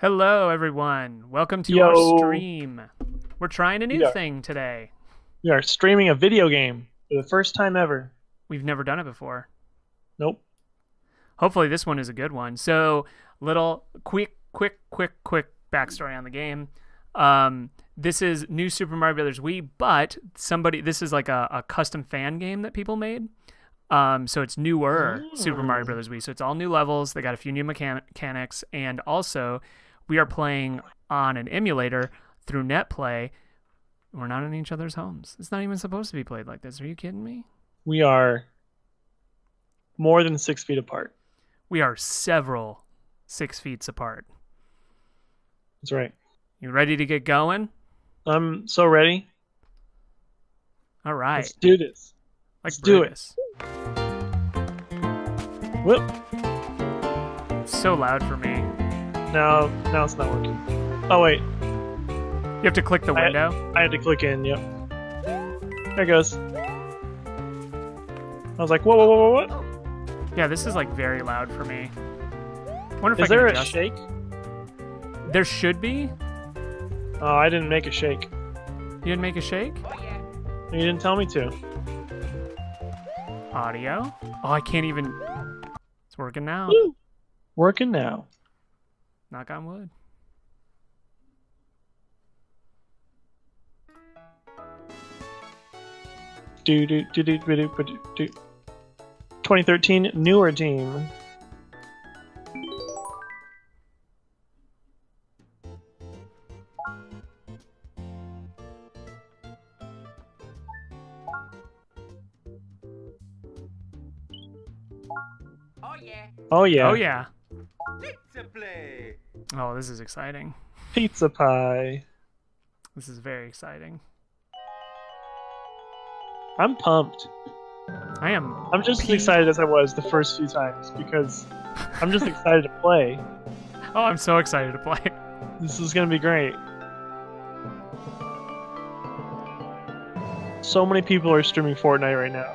Hello, everyone. Welcome to Yo. our stream. We're trying a new Yeah. thing today. We are streaming a video game for the first time ever. We've never done it before. Nope. Hopefully, this one is a good one. So, little quick, quick, quick, quick backstory on the game. Um, this is new Super Mario Brothers Wii, but somebody this is like a, a custom fan game that people made. Um, so it's newer Super Mario Oh. Brothers Wii. So it's all new levels. They got a few new mechan- mechanics, and also we are playing on an emulator through NetPlay. We're not in each other's homes. It's not even supposed to be played like this. Are you kidding me? We are more than six feet apart. We are several six feet apart. That's right. You ready to get going? I'm so ready. All right. Let's do this. Like let's do it. Whoop. So loud for me. Now, now it's not working. Oh wait, You have to click the I- window. I had to click in. Yep. There it goes. I was like, whoa, whoa, whoa, whoa, what? Yeah, this is like very loud for me. Wonder if Is I can there a adjust. shake? There should be. Oh, I didn't make a shake. You didn't make a shake. Oh, you didn't tell me to. Audio. Oh, I can't even. It's working now. Woo. Working now. Knock on wood. Do do do do do do do do. 2013 newer team. Oh yeah, Oh yeah. Oh yeah. pizza play. Oh, this is exciting. Pizza pie. This is very exciting. I'm pumped. I am. I'm just as excited as I was the first few times because I'm just excited to play. Oh, I'm so excited to play. This is gonna be great. So many people are streaming Fortnite right now,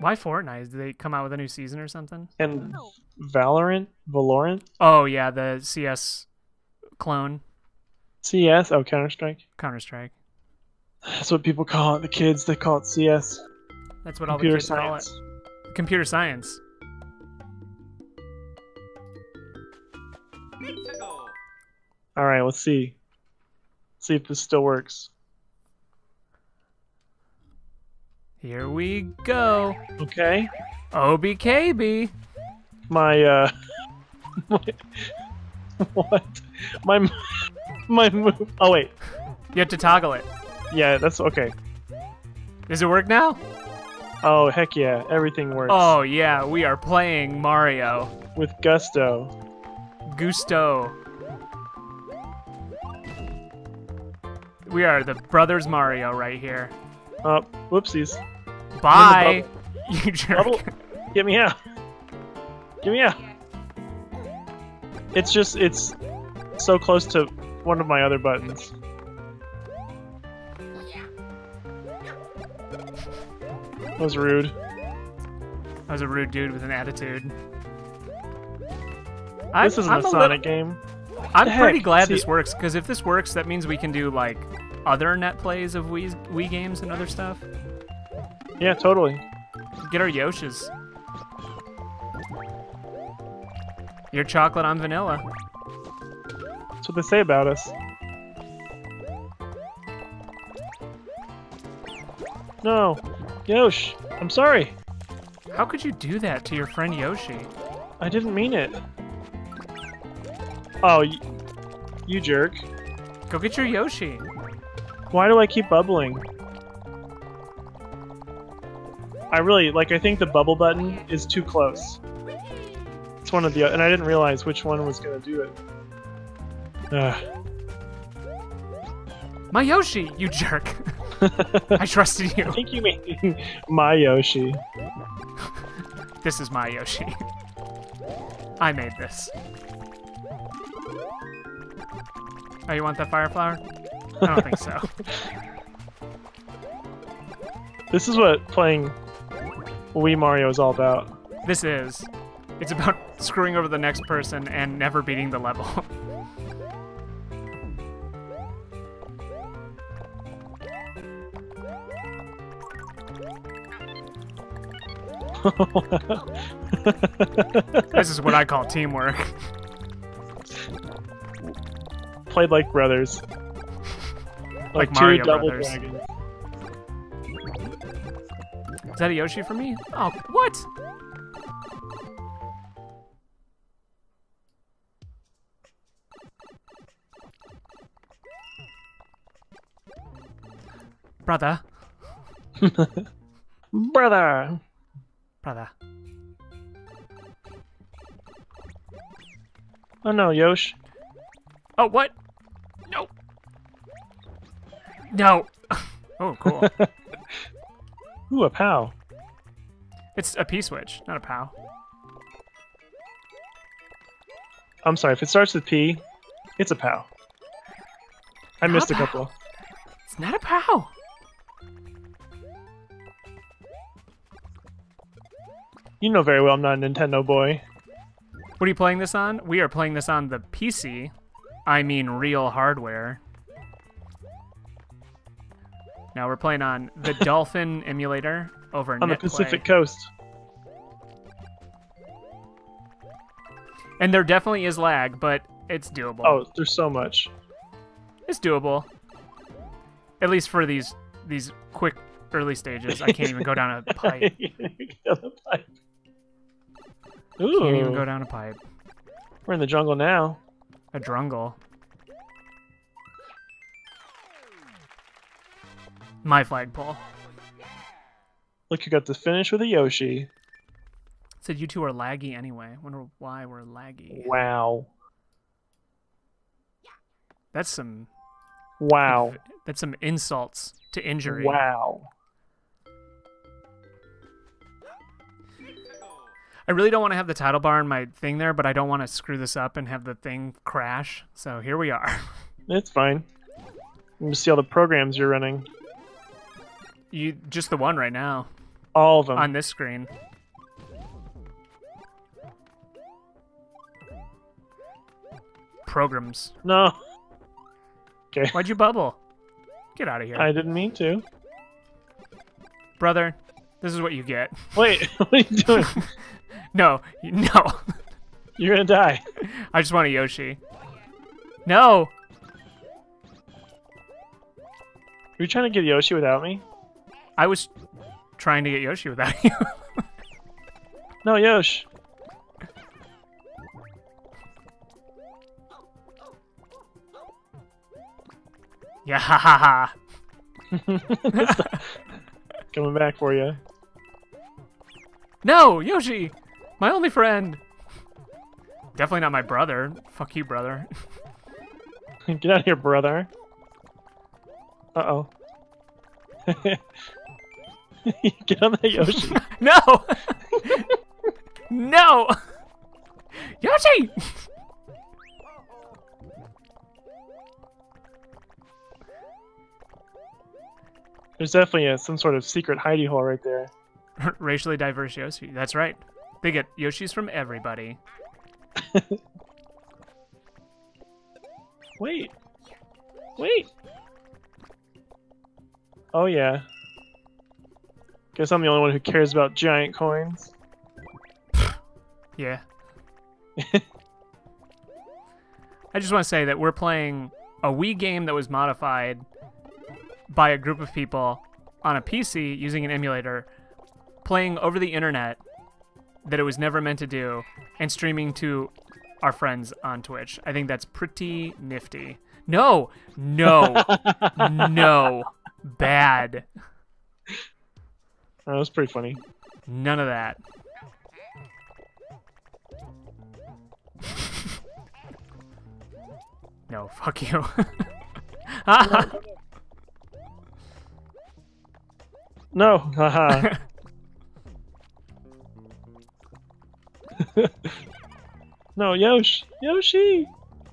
Why Fortnite? Did they come out with a new season or something? and Valorant, Valorant, Oh yeah, the CS clone CS. Oh, Counter Strike. Counter Strike. That's what people call it. The kids they call it CS. That's what all the Computer kids call it. Computer science. All right, let's see. See if this still works. Here we go. Okay. OBKB. My uh, my, what? My my move. Oh wait. You have to toggle it. Yeah, that's okay. Does it work now? Oh heck yeah, everything works. Oh yeah, we are playing Mario. with gusto. Gusto. We are the brothers Mario right here. Oh, whoopsies. Bye, you jerk. Bubble. Get me out. Get me a... It's just it's so close to one of my other buttons. That was rude. I was a rude dude with an attitude. I'm, This isn't I'm a Sonic game. I'm the pretty glad See- this works because if this works, that means we can do like other net plays of Wii Wii games and other stuff. Yeah, totally. Get our Yoshis. Your chocolate on vanilla. That's what they say about us. No, Yosh, I'm sorry. How could you do that to your friend Yoshi? I didn't mean it. Oh, y- you jerk. Go get your Yoshi. Why do I keep bubbling? I really like. I think the bubble button is too close. One of the, and I didn't realize which one was gonna do it. Ugh. My Yoshi, you jerk. I trusted you. I think you mean my Yoshi. This is my Yoshi. I made this. Oh, you want that fire flower? I don't think so. This is what playing Wii Mario is all about. This is. It's about screwing over the next person and never beating the level. this is what I call teamwork. Played like brothers. like, like Mario Brothers. Dragons. Is that a Yoshi for me? Oh, what? Brother, Brother! brother. Oh no, Yosh. Oh, what? No. No. oh, cool. Ooh, a pow. it's a P switch, not a POW. I'm sorry, if it starts with P, it's a pow. I missed a Pow, couple. It's not a POW. You know very well I'm not a Nintendo boy. What are you playing this on? We are playing this on the PC. I mean, real hardware. Now we're playing on the Dolphin emulator over On the. Pacific Coast. And there definitely is lag, but it's doable. Oh, there's so much. It's doable. At least for these these quick early stages. I can't even go down a pipe. Ooh, Can't even go down a pipe. we're in the jungle now. A drungle. My flagpole. Look, you got the finish with a Yoshi. Said you two are laggy anyway. Wonder why we're laggy. Wow. That's some Wow. that's some insults to injury. Wow. I really don't want to have the title bar in my thing there, but I don't want to screw this up and have the thing crash. So here we are. It's fine. Let me see all the programs you're running. You just the one right now All of them. on this screen. Programs. No. Okay. Why'd you bubble? Get out of here. I didn't mean to. Brother, this is what you get. Wait, what are you doing? No, no. You're gonna die. I just want a Yoshi. No. Are you trying to get Yoshi without me? I was trying to get Yoshi without you. No, Yosh. yeah, ha ha ha. Coming back for you. No, Yoshi! My only friend! Definitely not my brother. Fuck you, brother. Get out of here, brother. Uh oh. Get on that Yoshi. no! no! Yoshi! There's definitely a, some sort of secret hidey hole right there. Racially diverse Yoshi. That's right. They get Yoshis from everybody. Wait. Wait. Oh yeah. Guess I'm the only one who cares about giant coins. Yeah. I just want to say that we're playing a Wii game that was modified by a group of people on a PC using an emulator, playing over the internet that it was never meant to do, and streaming to our friends on Twitch. I think that's pretty nifty. No, no, no, bad. That was pretty funny. None of that. no, fuck you. No, haha. no, Yosh, Yoshi.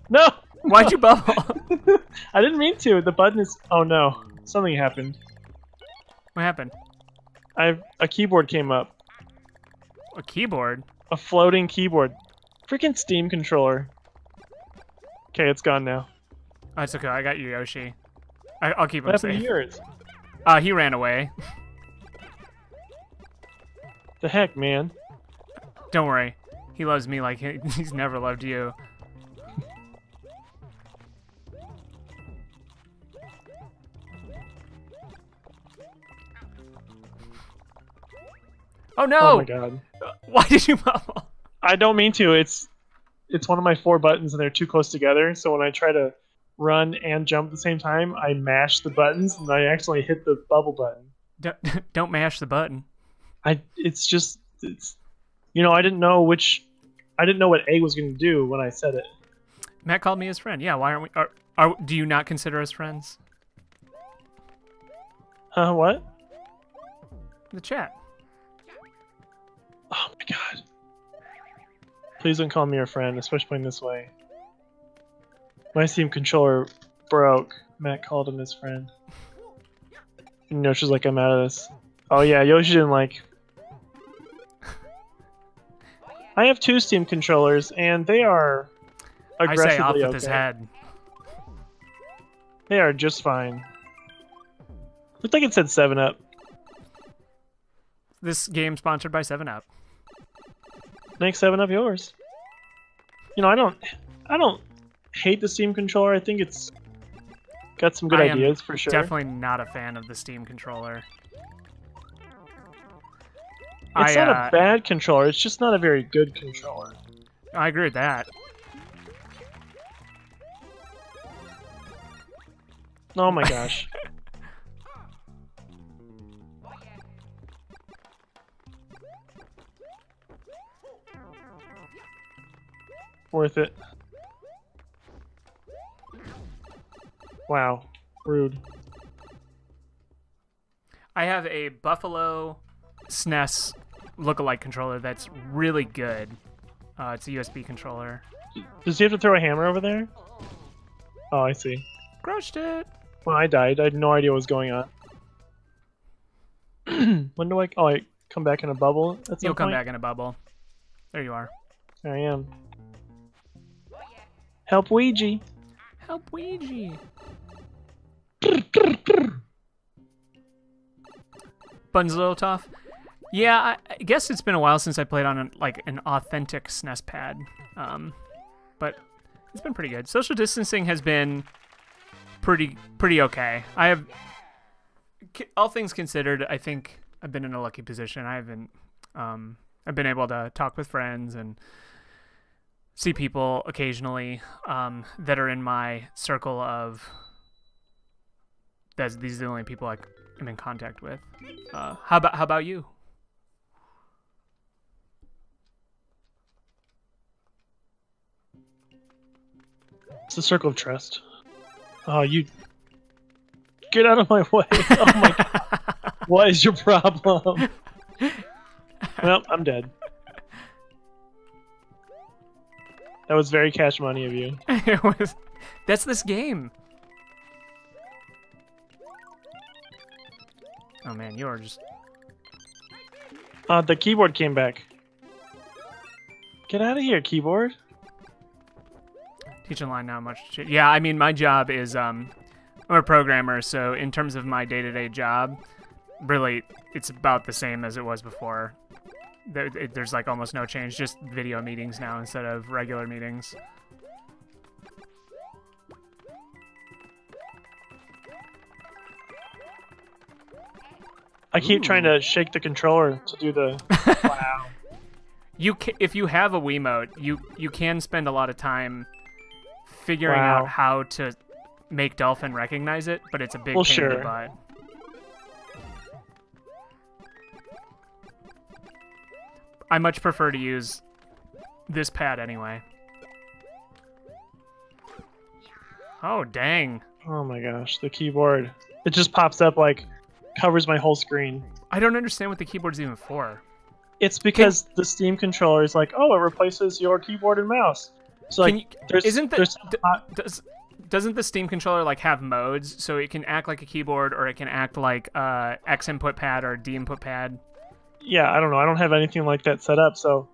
No, Why'd you bubble? I didn't mean to. The button is. Oh no, something happened. what happened? I a keyboard came up. A keyboard? A floating keyboard. Freaking Steam controller. Okay, it's gone now. Oh, it's okay. I got you, Yoshi. I, I'll keep him What happened to safe. yours? Uh, he ran away. The heck, man? Don't worry. He loves me like he's never loved you. Oh no! Oh my god. Why did you bubble? I don't mean to. It's it's one of my four buttons and they're too close together. So when I try to run and jump at the same time, I mash the buttons and I actually hit the bubble button. Don't, don't mash the button. I it's just it's you know I didn't know which I didn't know what A was going to do when I said it. Matt called me his friend. Yeah, why aren't we? Are, are do you not consider us friends? Huh? What? The chat. Oh my god! Please don't call me your friend, especially playing this way. My Steam controller broke. Matt called him his friend. And Yoshi's like, I'm out of this. Oh yeah, Yoshi didn't like. I have two Steam controllers, and they are aggressively I say off with okay. his head. They are just fine. Looked like it said Seven Up. This game sponsored by Seven Up. Make Seven Up yours. You know, I don't, I don't hate the Steam controller. I think it's got some good I ideas for sure. Definitely not a fan of the Steam controller. It's I, not uh, a bad controller. It's just not a very good controller. I agree with that. Oh my gosh. Worth it. Wow. Rude. I have a Buffalo SNES lookalike controller that's really good. Uh, it's a USB controller. Does he have to throw a hammer over there? Oh, I see. Crushed it. When I died, I had no idea what was going on. when do I? Oh, I come back in a bubble. At You'll come point? back in a bubble. There you are. There I am. Help Ouija. Help Ouija. Buttons a little tough. Yeah, I, guess it's been a while since I played on an, like an authentic SNES pad, um, but it's been pretty good. Social distancing has been pretty pretty okay. I have, all things considered, I think I've been in a lucky position. I haven't, um, I've been able to talk with friends and see people occasionally um, that are in my circle of. That's these are the only people I am in contact with. Uh, how about how about you? It's a circle of trust. Oh, you get out of my way! Oh my god, what is your problem? well, I'm dead. That was very cash money of you. it was. That's this game. Oh man, you are just. Uh, the keyboard came back. Get out of here, keyboard. Teaching line not much shit. Yeah, I mean my job is um I'm a programmer, so in terms of my day-to-day job, really it's about the same as it was before. There, it, there's like almost no change, just video meetings now instead of regular meetings. I keep trying to shake the controller to do the. wow. You ca- if you have a Wiimote, you you can spend a lot of time figuring Wow. out how to make Dolphin recognize it, but it's a big Well, pain in sure. the butt. I much prefer to use this pad anyway. Oh dang! Oh my gosh, the keyboard. It just pops up like covers my whole screen. I don't understand what the keyboard's even for. It's because the Steam controller is like, oh, it replaces your keyboard and mouse. So like, Can you, there's, isn't the there's does doesn't the Steam controller like have modes so it can act like a keyboard or it can act like uh, X input pad or D input pad? yeah, I don't know. I don't have anything like that set up, so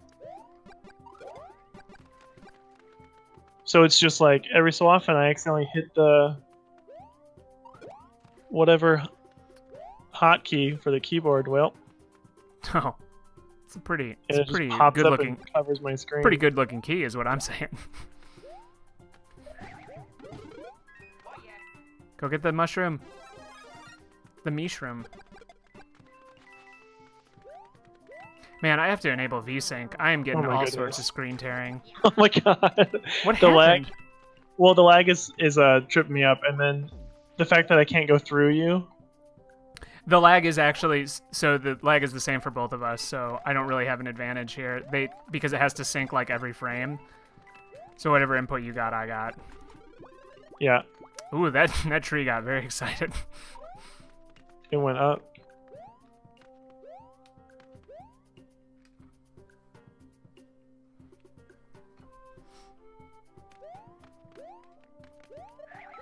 so it's just like every so often I accidentally hit the whatever hotkey for the keyboard. Well, Oh, It's a pretty, it's it a just pretty pops good up looking, and covers my screen. pretty good looking key, is what I'm saying. Go get the mushroom. The mushroom. Man, I have to enable VSync. I am getting Oh all goodness. sorts of screen tearing. Oh my god. What the happened? lag. Well, the lag is is uh tripping me up, and then the fact that I can't go through you. The lag is actually so the lag is the same for both of us, so I don't really have an advantage here. They because it has to sync like every frame. So whatever input you got, I got. Yeah, Ooh, that that tree got very excited. it went up.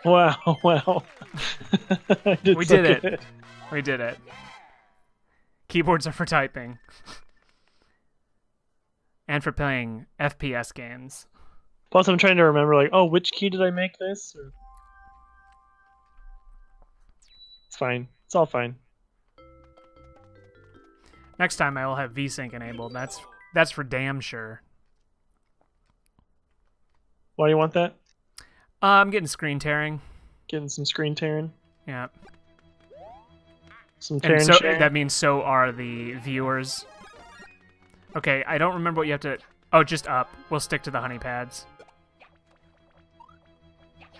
Wow! Wow! We did it. good. We did it. Keyboards are for typing. And for playing FPS games. Plus, I'm trying to remember, like, oh, which key did I make this? Or... It's fine. It's all fine. Next time I will have VSync enabled. That's that's for damn sure. Why do you want that? Uh, I'm getting screen tearing. Getting some screen tearing, Yeah. Some And so sharing? that means so are the viewers. Okay, I don't remember what you have to. Oh, just up. We'll stick to the honey pads.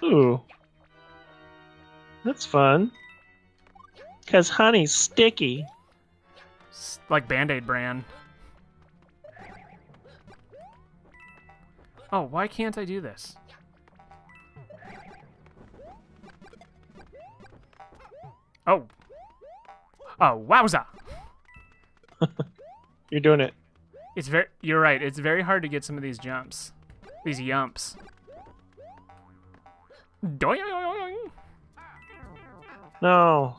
Ooh, that's fun. Cause honey's sticky. S- like Band Aid brand. Oh, why can't I do this? Oh. Oh, wowza! You're doing it. It's very. You're right. It's very hard to get some of these jumps, these yumps. No.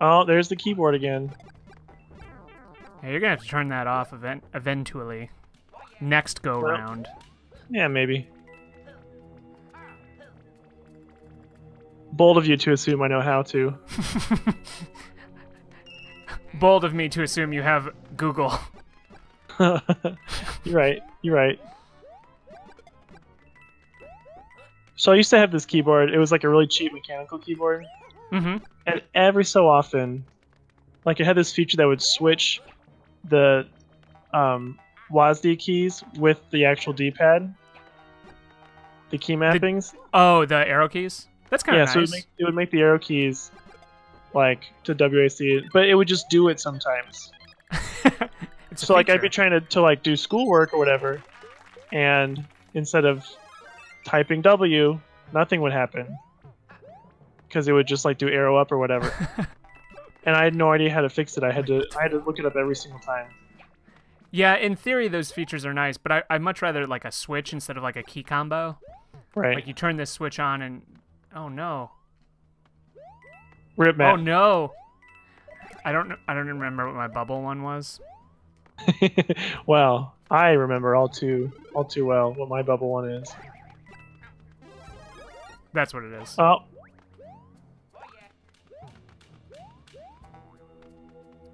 Oh, there's the keyboard again. Yeah, you're gonna have to turn that off event eventually. Next go round. Yeah, maybe. Bold of you to assume I know how to. Bold of me to assume you have Google. you're right. You're right. So I used to have this keyboard. It was like a really cheap mechanical keyboard, Mm-hmm. and every so often, like it had this feature that would switch the um, WASD keys with the actual D-pad, the key mappings. Oh, the arrow keys. That's kind of yeah, of so it would, make, it would make the arrow keys like to WAC, but it would just do it sometimes. it's so like I'd be trying to, to like do schoolwork or whatever, and instead of typing W, nothing would happen because it would just like do arrow up or whatever. and I had no idea how to fix it. I had to I had to look it up every single time. Yeah, in theory, those features are nice, but I, I'd much rather like a switch instead of like a key combo. Right. Like you turn this switch on and oh no, Rip oh no. I don't know. I don't remember what my bubble one was. well, I remember all too all too well what my bubble one is. That's what it is. Oh,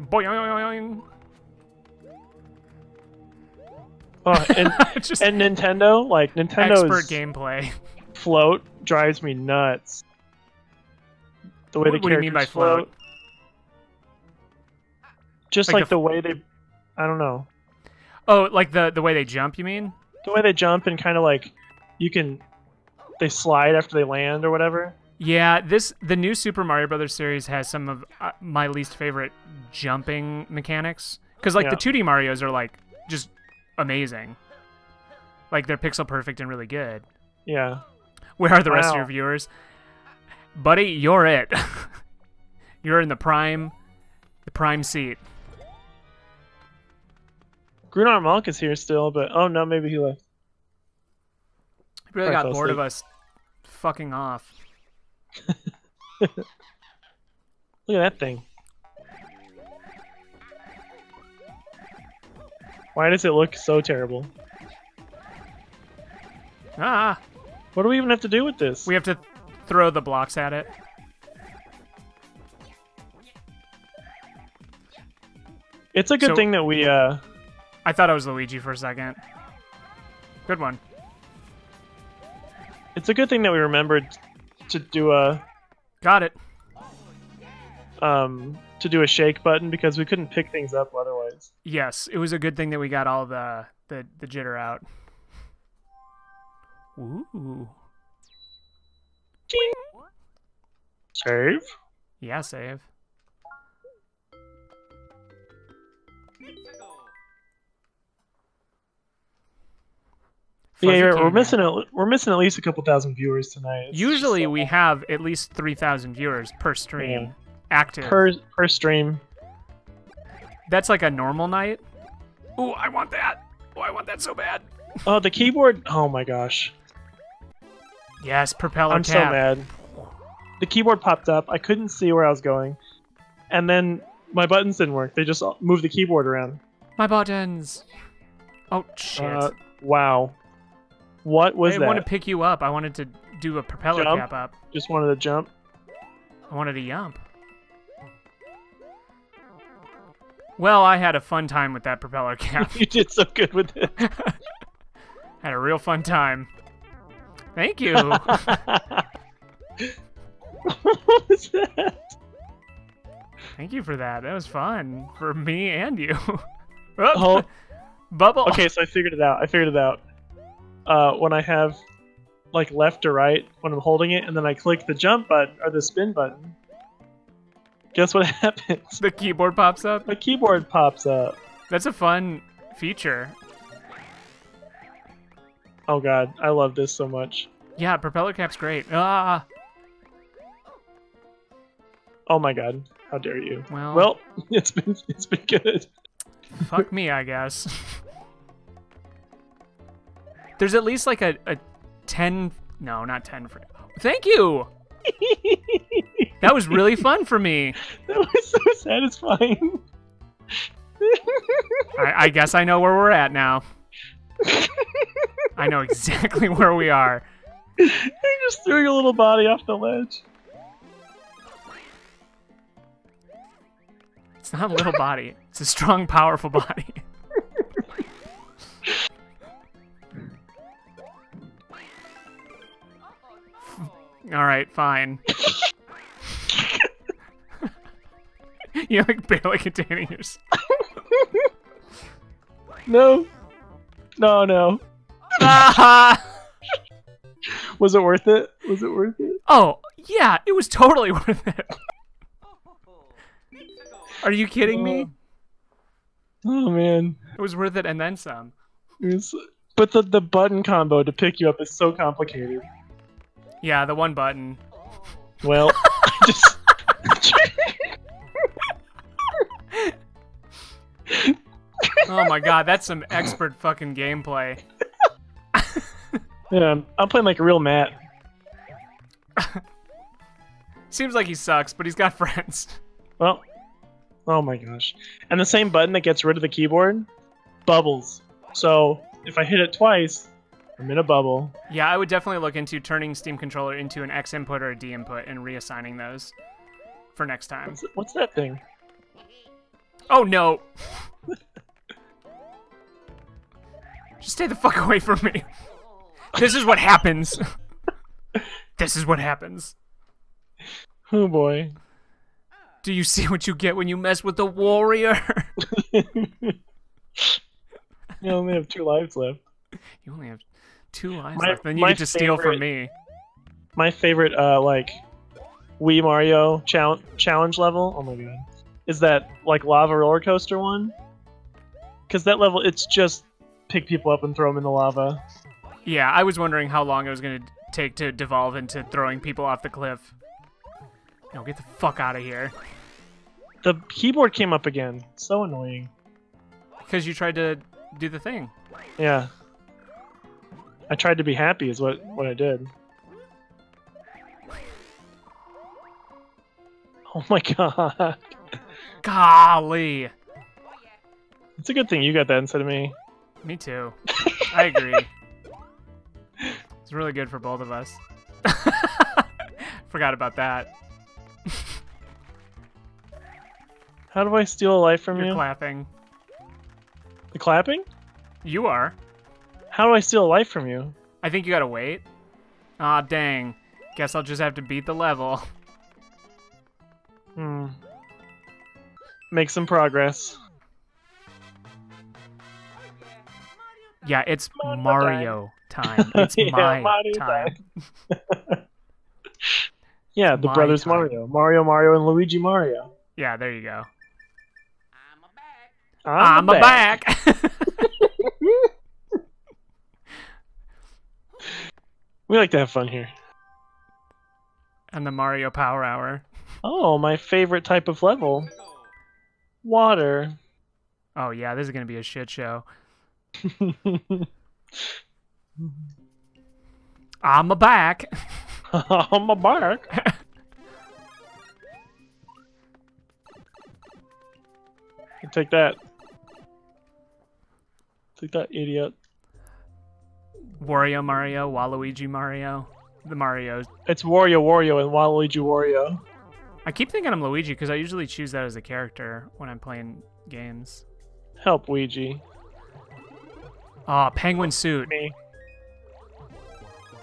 Boing. oh and, Just and Nintendo, like Nintendo's expert gameplay. Float drives me nuts. The way What- the what do you mean by characters float? Just Like like, the the, way they, I don't know, Oh, like the the way they jump? You mean? the way they jump and kind of like, you can, they slide after they land or whatever. Yeah, this the new Super Mario Brothers series has some of uh, my least favorite jumping mechanics because like the 2D Mario's are like just amazing. Like they're pixel perfect and really good. Yeah. Where are the rest of your viewers? Buddy, you're it. you're in the prime the prime seat. Grunar Monk is here still, but oh no, maybe he left. I really Probably got bored of us fucking off. Look at that thing. Why does it look so terrible? Ah, What do we even have to do with this? we have to throw the blocks at it. It's a good So- thing that we uh I thought I was Luigi for a second. Good one. it's a good thing that we remembered to do a Got it. um to do a shake button because we couldn't pick things up otherwise. Yes, it was a good thing that we got all the the, the jitter out. Ooh. Save. Yeah, save. Let's. Yeah, we're missing a, we're missing at least a couple thousand viewers tonight. It's Usually just we have at least 3,000 viewers per stream Yeah. active. per per stream. That's like a normal night. Ooh, I want that. Oh, I want that so bad. Oh, the keyboard. Oh my gosh, Yes, propeller I'm so mad. The keyboard popped up. I couldn't see where I was going, and then my buttons didn't work. They just moved the keyboard around. My buttons. Oh shit. Uh, wow, what I was didn't want to pick you up. I wanted to do a propeller Jump? cap up. Just wanted to jump. I wanted to yump. Well, I had a fun time with that propeller cap. you did so good with it. had a real fun time. Thank you. what was that? Thank you for that. That was fun for me and you. Oh. Bubble. Okay, so I figured it out. I figured it out. Uh, when I have like left or right when I'm holding it, and then I click the jump button or the spin button. Guess what happens? The keyboard pops up. The keyboard pops up. That's a fun feature. Oh god, I love this so much. Yeah, propeller cap's great. Ah. Oh my god, how dare you? Well, Well, it's been it's been good. fuck me, I guess. There's at least like a, a 10 no, not 10 for Thank you. That was really fun for me. that was so satisfying. I, I guess I know where we're at now. I know exactly where we are. you just threw your little body off the ledge. It's not a little body. It's a strong, powerful body. All right, fine. You're like barely containing yourself. No. No, no. Was it worth it? Was it worth it? oh, yeah, it was totally worth it. Are you kidding me? Oh, oh man. It was worth it and then some. Was, but the the button combo to pick you up is so complicated. Yeah, the one button. Well, I just Oh my god, that's some expert fucking gameplay. Yeah, I'm playing like a real Matt. Seems like he sucks, but he's got friends. Well, oh my gosh. And the same button that gets rid of the keyboard bubbles. So if I hit it twice, I'm in a bubble. Yeah, I would definitely look into turning Steam Controller into an X input or a D input and reassigning those for next time. What's, what's that thing? Oh no! Just stay the fuck away from me. This is what happens. this is what happens. Oh boy. Do you see what you get when you mess with the warrior? You only have two lives left. you only have two lives My- left, then you get to steal from me. My favorite, uh, like, Wii Mario challenge challenge level. Oh my god, is that like lava roller coaster one? Because that level, it's just pick people up and throw them in the lava. Yeah, I was wondering how long it was gonna take to devolve into throwing people off the cliff. No, get the fuck out of here. The keyboard came up again. So annoying. Because you tried to do the thing. Yeah. I tried to be happy, is what what I did. Oh my god. Golly. It's a good thing you got that instead of me. Me too. I agree. Really good for both of us. Forgot about that. How do I steal a life from You're you? clapping. the clapping? You are. How do I steal a life from you? I think you gotta wait. Ah, dang. Guess I'll just have to beat the level. Hmm. Make some progress. Yeah, it's Mario time. It's Yeah, my Mario time. Yeah, the brothers time. Mario. Mario, Mario, and Luigi Mario. Yeah, there you go. I'm a back. I'm, a back. We like to have fun here. and the Mario Power Hour. Oh, my favorite type of level. Water. Oh yeah, this is gonna be a shit show. I'm a back. I'm a back. Take that. Take that, idiot. Wario Mario, Waluigi Mario, the Mario's. It's Wario Wario and Waluigi Wario. I keep thinking I'm Luigi because I usually choose that as a character when I'm playing games. Help, Ouija. Oh, penguin suit. Me.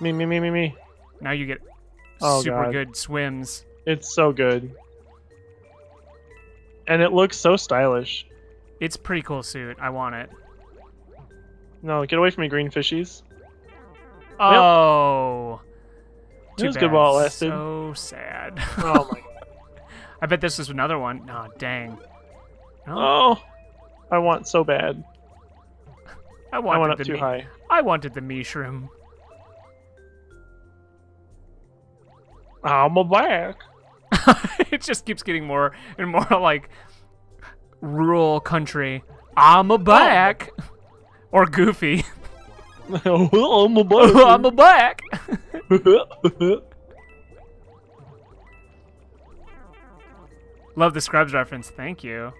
Me, me, me, me, me. Now you get Oh, super God. good swims. It's so good. And it looks so stylish. It's pretty cool suit. I want it. No, get away from me, green fishies. Oh. It Too was good bad. while it lasted. So sad. Oh my I bet this is another one. Oh, dang. No, Oh, I want so bad. I I went up the too high. I wanted the mushroom. I'm a back. it just keeps getting more and more like rural country. I'm a back. Oh. Or goofy. I'm a I'm a back. back. Love the Scrubs reference. Thank you.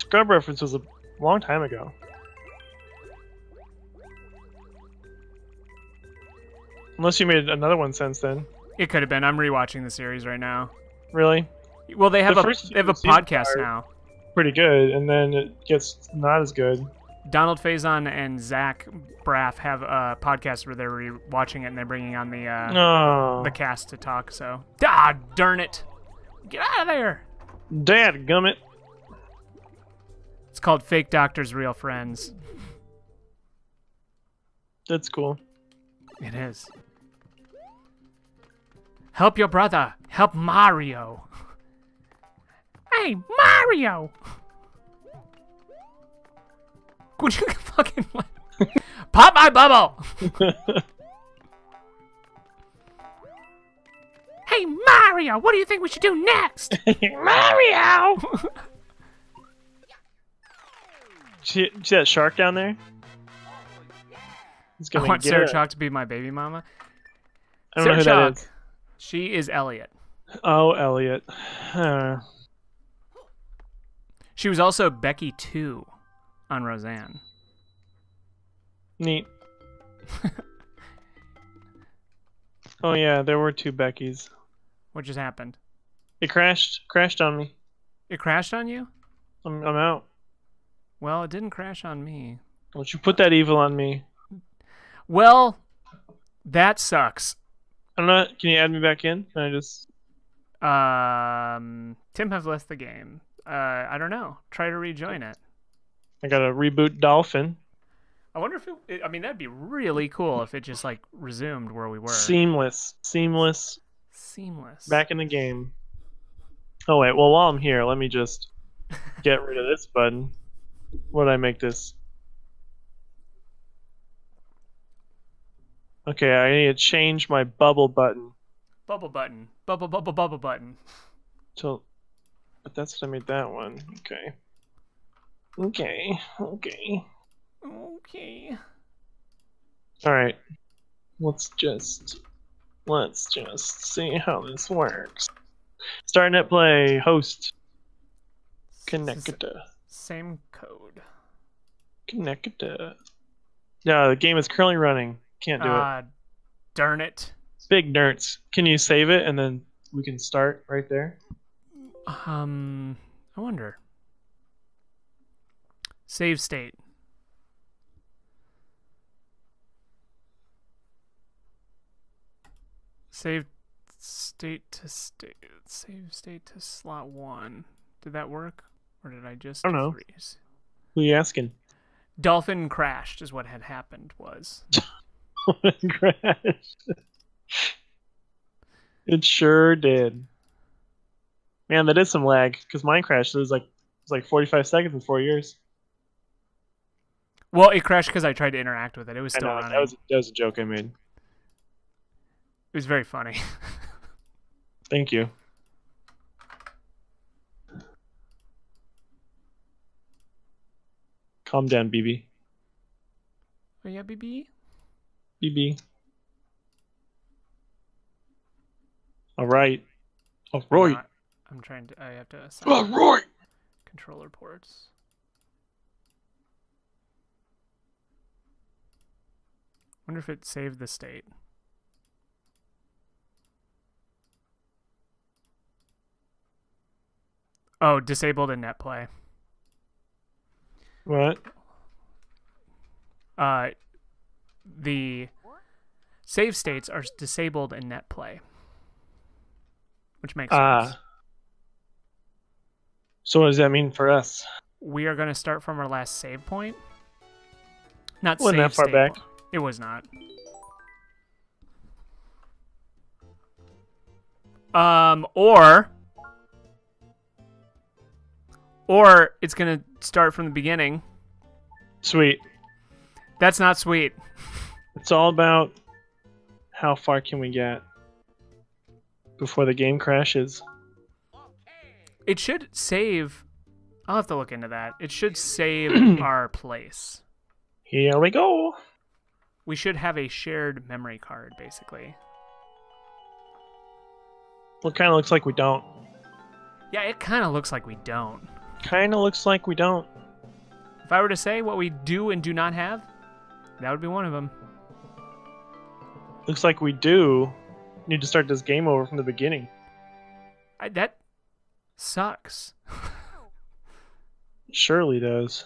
Scrub reference was a long time ago. Unless you made another one since then. It could have been. I'm rewatching the series right now. Really? Well, they have The a they have a podcast now. Pretty good, and then it gets not as good. Donald Faison and Zach Braff have a podcast where they're rewatching it and they're bringing on the uh, No. the cast to talk. So, ah, darn it, get out of there! Dad gummit. It's called Fake Doctors, Real Friends. That's cool. It is. Help your brother. Help Mario. Hey, Mario! Would you fucking pop my bubble? Hey, Mario! What do you think we should do next? Mario! see, see that shark down there? He's I gonna want Sarah it. Chalke to be my baby mama. I don't know who that Chalke. is. She is Elliot. Oh, Elliot. Uh, She was also Becky 2 on Roseanne. neat. oh yeah, there were two Beckys. What just happened? It crashed. Crashed on me. It crashed on you? I'm, I'm out. Well, it didn't crash on me. Don't you put that evil on me? Well, that sucks. I'm not. Know, can you add me back in? Can I just? Um, Tim has left the game. Uh, I don't know. Try to rejoin it. I gotta reboot Dolphin. I wonder if it. I mean, that'd be really cool if it just like resumed where we were. Seamless. Seamless. Seamless. Back in the game. Oh wait. Well, while I'm here, let me just get rid of this button. What did I make this? Okay, I need to change my bubble button. Bubble button. Bubble bubble bubble button. So, but that's what I made that one. Okay. Okay. Okay. Okay. All right. Let's just let's just see how this works. Starting at play. Host. Connecta. Same code. Connecta. Yeah, the game is currently running. Can't do it. Ah, darn it. Big nerds. Can you save it and then we can start right there? Um, I wonder. Save state. Save state to state. Save state to slot one. Did that work, or did I just I don't know. freeze? Who are you asking? Dolphin crashed is what had happened. Was Crash. it sure did. Man, that is some lag because mine crashed. It was like it was like 45 seconds in four years. well, it crashed because I tried to interact with it. It was still know running. that was that was a joke I made. It was very funny. Thank you. Calm down, BB. oh yeah, BB. BB. All right. All I'm not- I'm trying to. I have to assign All right. controller ports. Wonder if it saved the state. Oh, disabled in net play. What? Uh, the save states are disabled in net play, which makes Ah. sense. So what does that mean for us? We are going to start from our last save point. Not Wasn't that far back. point. It was not. Um, or or it's gonna start from the beginning. Sweet. That's not sweet. It's all about how far can we get before the game crashes. It should save. I'll have to look into that. It should save our place. Here we go. We should have a shared memory card, basically. Well, kind of looks like we don't. Yeah, it kind of looks like we don't. Kind of looks like we don't. If I were to say what we do and do not have, that would be one of them. Looks like we do need to start this game over from the beginning. I, that sucks. Surely does.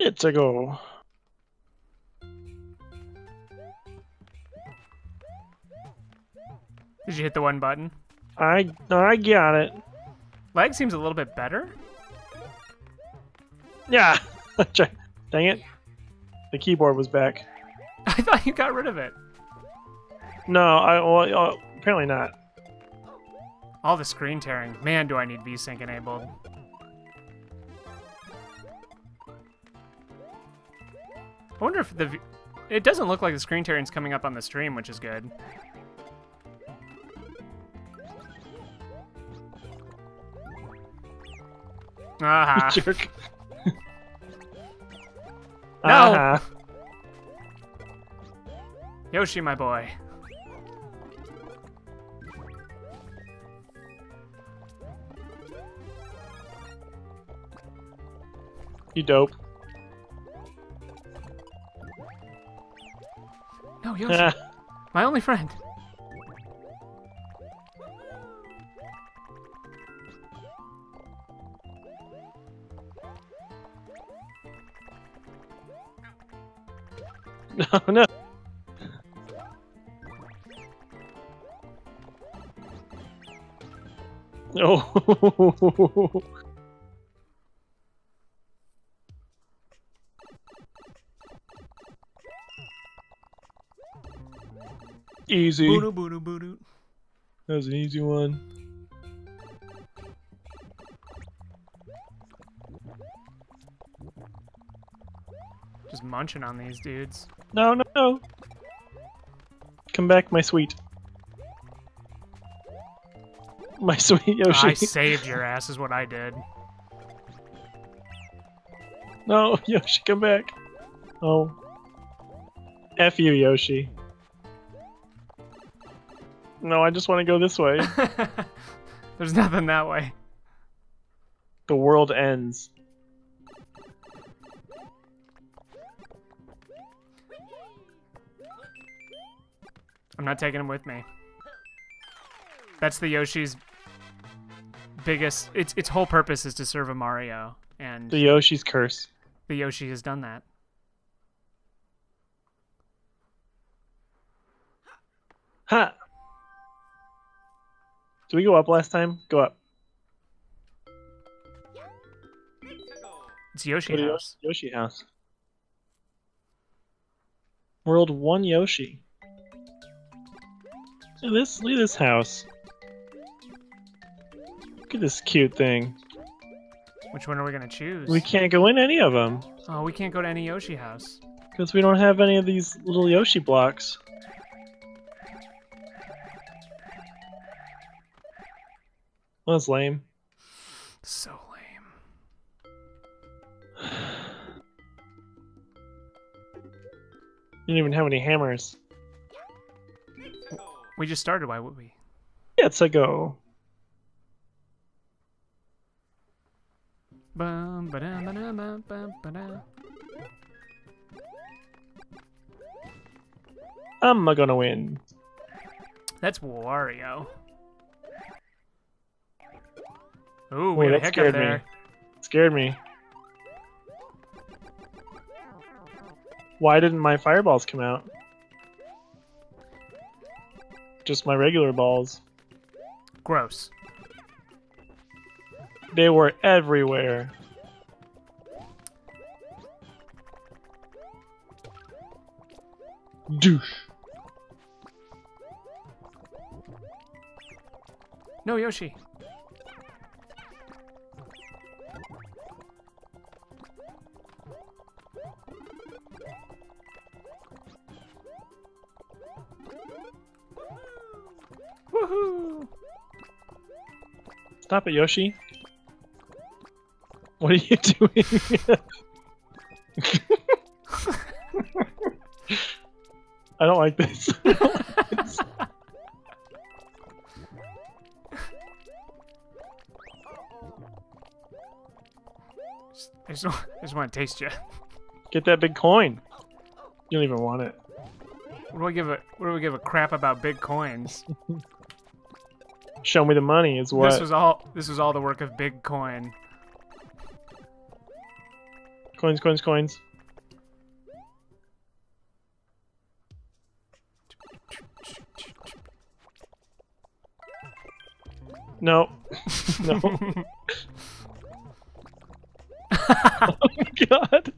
It's a go. Did you hit the one button? I I got it. Lag seems a little bit better. Yeah. Dang it. The keyboard was back. I thought you got rid of it. No, I well, uh, apparently not. All the screen tearing. Man, do I need VSync enabled. I wonder if the. It doesn't look like the screen tearing's coming up on the stream, which is good. Ah, Jerk. No. Uh-huh. Yoshi, my boy. You dope. No, Yoshi, my only friend. no, no. Oh. Easy. Boo-doo, boo-doo, boo-doo. That was an easy one. Just munching on these dudes. No, no, no. Come back, my sweet. My sweet Yoshi. I saved your ass, is what I did. No, Yoshi, come back. Oh. F you, Yoshi. No, I just want to go this way. There's nothing that way. The world ends. I'm not taking him with me. That's the Yoshi's biggest. Its its whole purpose is to serve a Mario, and The Yoshi's curse. the Yoshi has done that. Ha! Did we go up last time? Go up. It's Yoshi House. Yoshi House. World one Yoshi. Look at this. Look at this house. Look at this cute thing. Which one are we gonna choose? We can't go in any of them Oh, we can't go to any Yoshi house. because we don't have any of these little Yoshi blocks. Well, that's lame. So lame. You didn't even have any hammers. We just started. Why would we? It's a go. Bum, ba-dum, ba-dum, bum, bum, ba-dum. I'm not gonna win. That's Wario. Ooh, Ooh, we had a that hiccup scared me. there. scared me. Why didn't my fireballs come out? Just my regular balls. Gross. They were everywhere. Douche. No, Yoshi. Woohoo! Stop it, Yoshi. What are you doing? I don't like this. I don't like this. I just, I just want to taste you. Get that big coin. You don't even want it. What do I give a What do we give a crap about big coins? Show me the money is what. This was all. This was all the work of Big Coin. Coins, coins, coins. No. no. oh my god.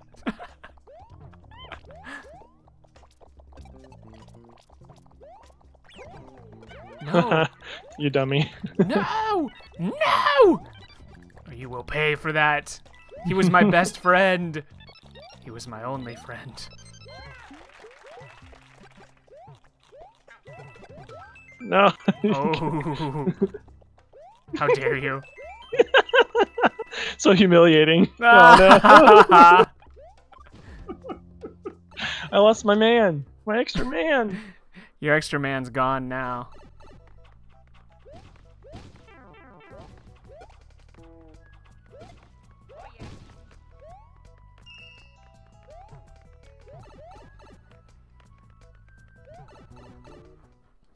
No, you dummy. no, no! You will pay for that. He was my best friend. He was my only friend. No. Oh, how dare you! so humiliating. Oh. I lost my man. My extra man. Your extra man's gone now.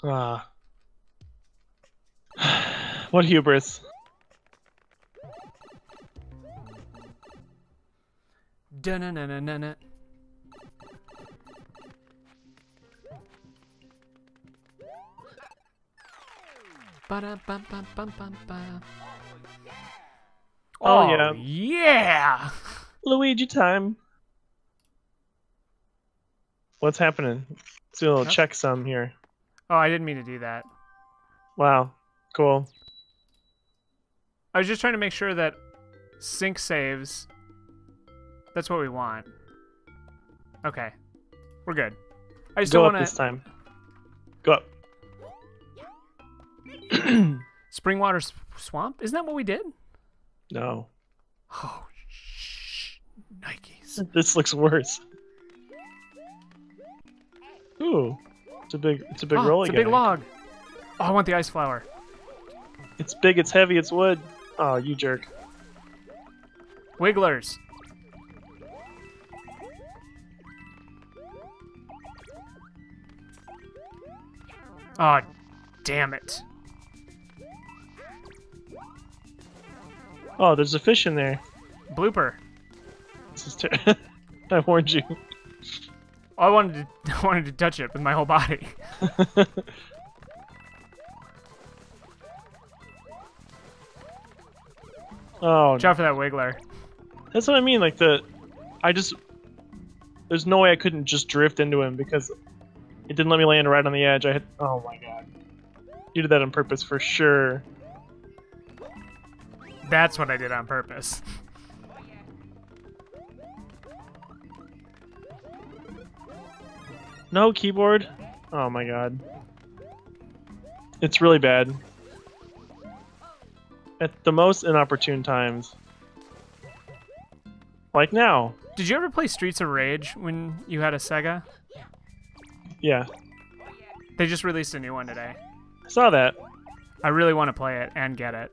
Ah. what hubris. Dun-na-na-na-na-na. Ba-da-bum-bum-bum-bum-bum. Oh, yeah. yeah! Luigi time. What's happening? Let's do a little Huh? checksum here. Oh, I didn't mean to do that. Wow. Cool. I was just trying to make sure that sync saves. That's what we want. Okay, we're good. I just Go don't up want this time. Go up. Springwater Swamp? Isn't that what we did? no. Oh, shh. Nikes. This looks worse. Ooh. It's a big it's a big Ah, roll it's a big log. Oh, I want the ice flower. It's big, it's heavy, it's wood. Oh, you jerk. Wigglers. Oh, damn it. Oh, there's a fish in there. Blooper. This is ter- I warned you. I wanted to, I wanted to touch it with my whole body. Oh, Watch out for that Wiggler. that's what I mean. Like the, I just, there's no way I couldn't just drift into him because it didn't let me land right on the edge. I had, oh my god, you did that on purpose for sure. That's what I did on purpose. No keyboard. Oh my god, it's really bad. At the most inopportune times. Like now. Did you ever play Streets of Rage when you had a Sega? Yeah, They just released a new one today. I saw that. I really want to play it and get it.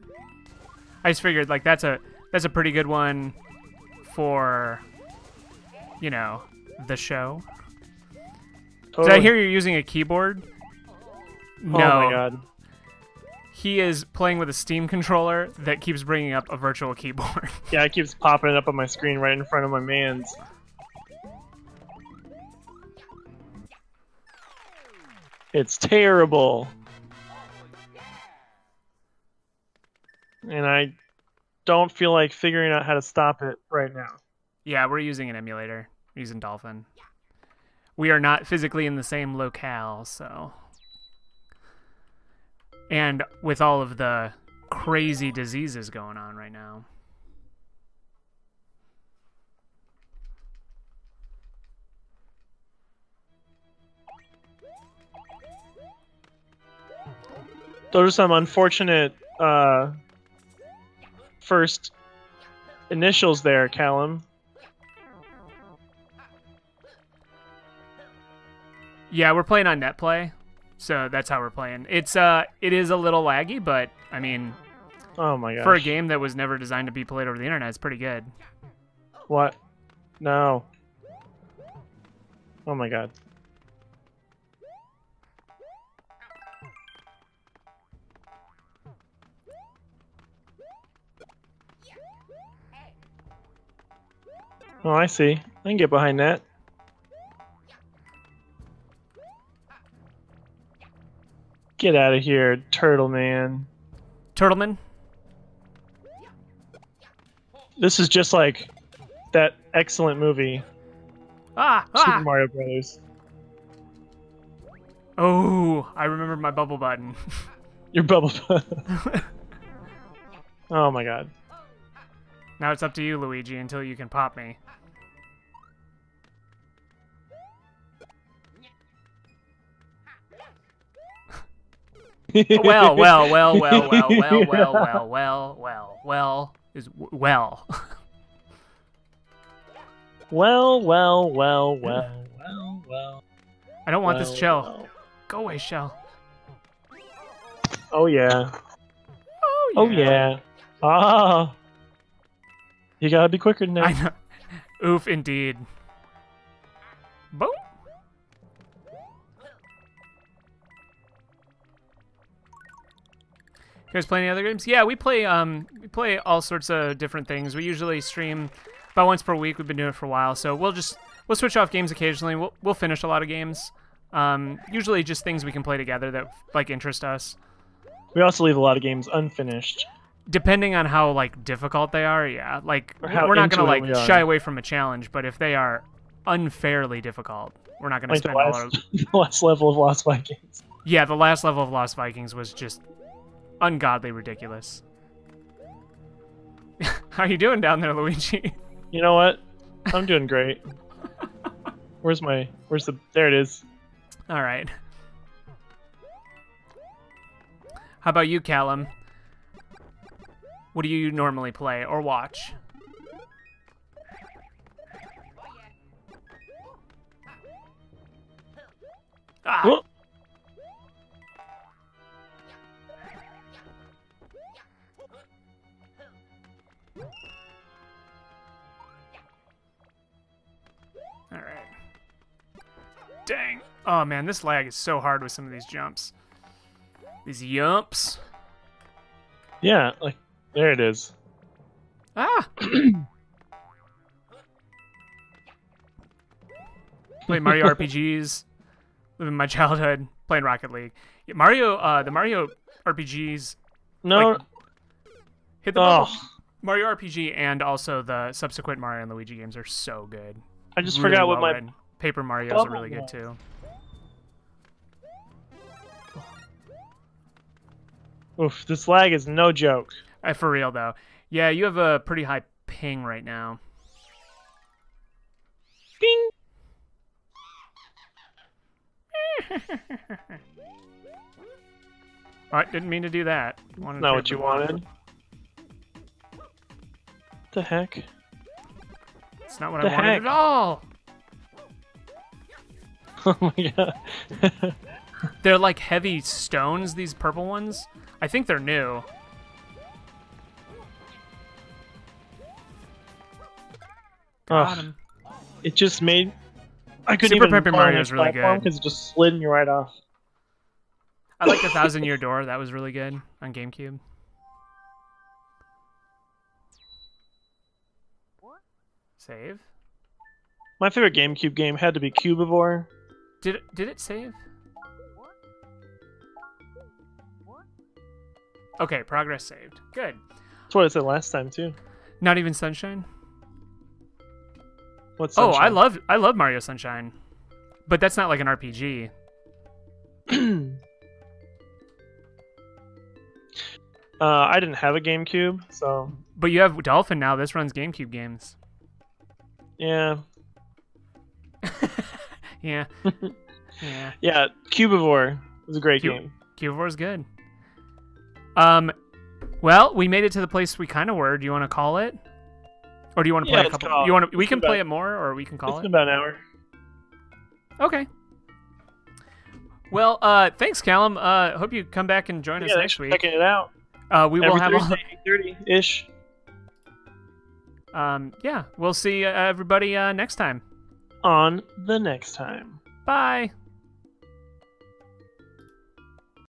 I just figured like that's a that's a pretty good one for you know, the show. Did I hear you're using a keyboard? No. Oh my god. He is playing with a Steam controller that keeps bringing up a virtual keyboard. Yeah, it keeps popping it up on my screen right in front of my man's. It's terrible. And I don't feel like figuring out how to stop it right now. yeah, we're using an emulator. We're using Dolphin. We are not physically in the same locale, so. And with all of the crazy diseases going on right now. Those are some unfortunate uh, first initials there, Callum. Yeah, we're playing on NetPlay, so that's how we're playing. It's uh, it is a little laggy, but I mean, Oh my god, for a game that was never designed to be played over the internet, it's pretty good. What? No. Oh my god. Oh, I see. I can get behind that. Get out of here, Turtle Man. Turtleman, This is just like that excellent movie, ah, Super ah! Mario Brothers. Oh, I remember my bubble button. Your bubble. Button. oh my god. now it's up to you, Luigi, until you can pop me. Well, well, well, well, well, well, well, well, well, well, well, is w- well. Well, well, well, well, well, well. I don't want well, this shell. well. Go away, shell. Oh yeah. Oh Oh yeah. Ah. You gotta be quicker than I that. know. Oof, indeed. Boom. Guys play any other games? Yeah, we play um we play all sorts of different things. We usually stream about once per week. We've been doing it for a while, so we'll just we'll switch off games occasionally. We'll we'll finish a lot of games. Um, usually just things we can play together that like interest us. We also leave a lot of games unfinished. depending on how like difficult they are yeah like we're not gonna like shy away from a challenge but if they are unfairly difficult we're not gonna Like spend a lot last, the last level of Lost Vikings. yeah the last level of lost vikings was just ungodly ridiculous how are you doing down there luigi You know what? I'm doing great. Where's my? Where's the? There it is. all right how about you callum what do you normally play or watch ah. Dang. Oh man, this lag is so hard with some of these jumps. These yumps. Yeah, like there it is. Ah. Playing Mario RPGs, living my childhood, playing Rocket League. Yeah, Mario, uh, the Mario RPGs No, Like- hit the oh, bubble. Mario RPG and also the subsequent Mario and Luigi games are so good. I just Really forgot what well my written. Paper Mario's are really good too. oof. This lag is no joke. Uh, for real though. Yeah, you have a pretty high ping right now. Bing. Oh, I didn't mean to do that. Wanted Not what you wanted. The heck? It's not what The I wanted at all. Oh my god. They're like heavy stones, these purple ones. I think they're new. Got Ugh. 'em. It just made. I couldn't Super even Paper fall Mario is really platform good. because it just slid me right off. I like the Thousand Year Door. That was really good on GameCube. What? Save. My favorite GameCube game had to be Cubivore. Did it, did it save? Okay, progress saved. Good. That's what I said last time too. Not even Sunshine. What's Oh, I love I love Mario Sunshine, but that's not like an RPG. uh, I didn't have a GameCube, so But you have Dolphin now. This runs GameCube games. yeah, Yeah. yeah. yeah. Cubivore was a great Cu- game. Cubivore's good. Um, well, we made it to the place we kind of were. Do you want to call it, or do you want to Yeah, play a couple? call it. You want to? We can about- play it more, or we can It's call been it. about an hour. Okay. Well, uh, thanks, Callum. Uh, hope you come back and join us next week. checking it out. Uh, we will Every have all, Thursday, eight thirty ish. um, yeah, we'll see uh, everybody uh, next time. On the next time. Bye.